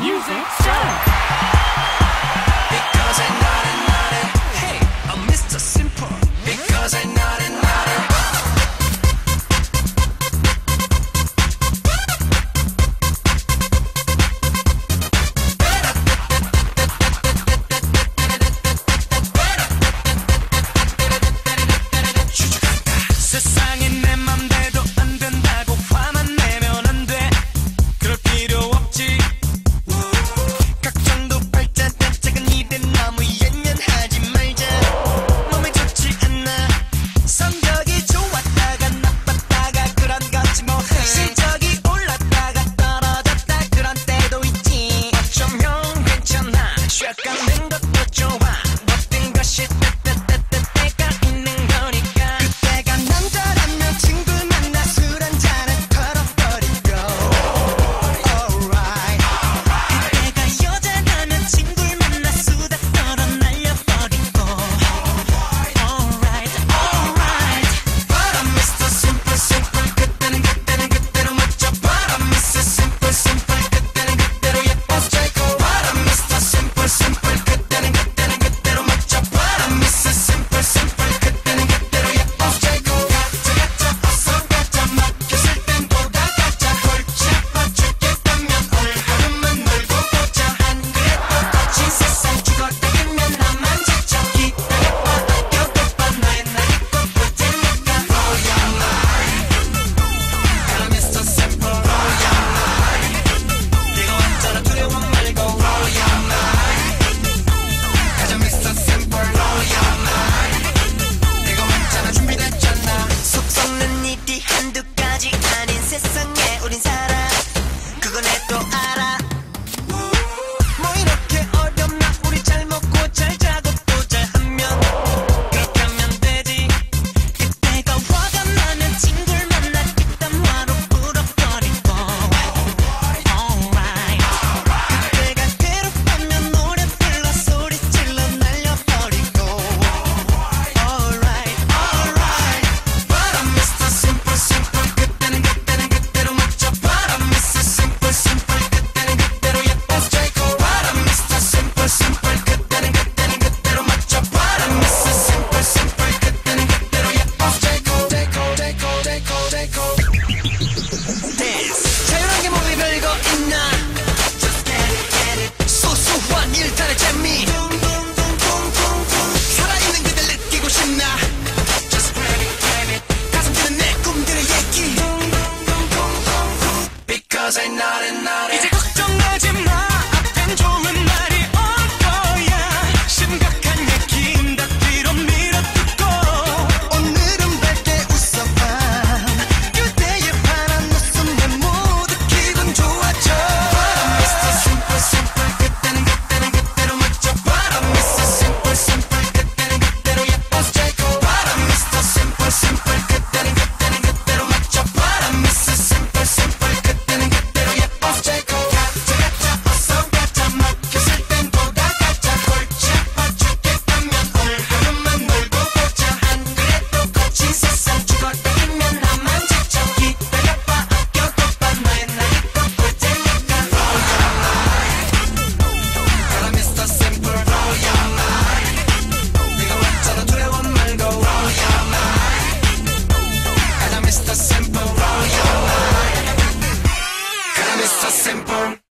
Music. simple.